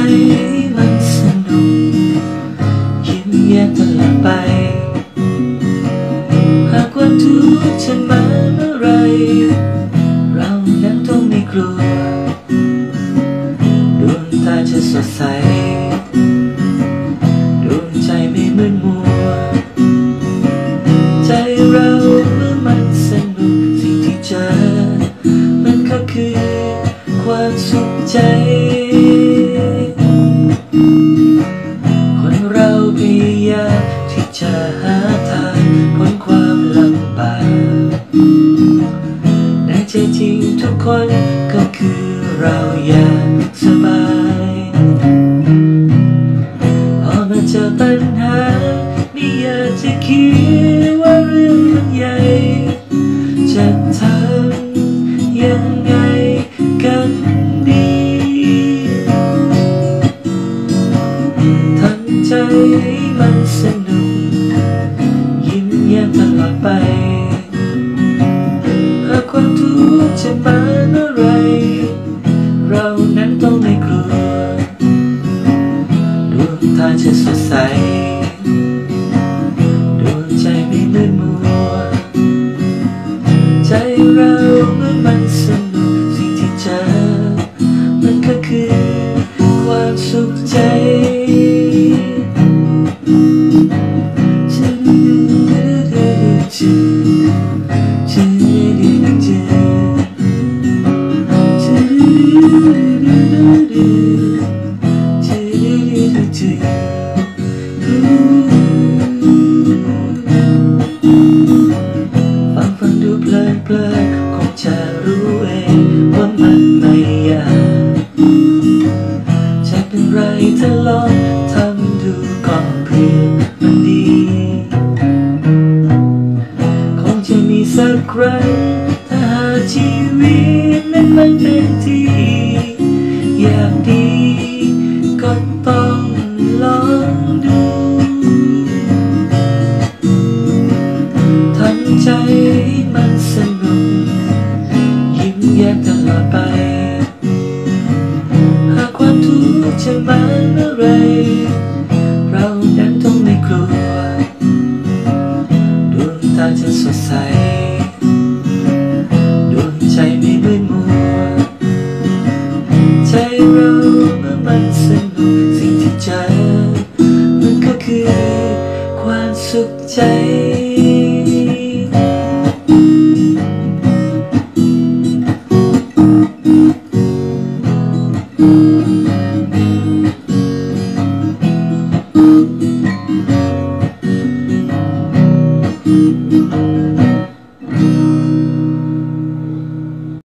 มันสนุกยิ้มแย้ตลอดไป หากว่าทุกข์ฉัาเมื่อไร เราน้นต้อไม่กลัวดวงตาจะสดใสดวงใจไม่มืดมัว ใจเราเมื่อมันสนุกสิ่งที่เจอมันคือความสุขใจ จะหาทางพ้นความลำบากในใจจริงทุกคนก็คือเราอยากสบาย ลอดไปหากความทุกข์จะมาเมื่อไร เรานั้นต้องไม่กลัวดวงตาจะสดใส ร ถ้าหากชีวิตนั้นมันเป็นที่ อยากดีก็ต้องลองดูทำใจมันสนุก ยิ้มแย้มตลอดไป หากความทุกข์จะมาเมื่อไรเรานั้นต้องไม่กลัวดวงตาจะสดใส You.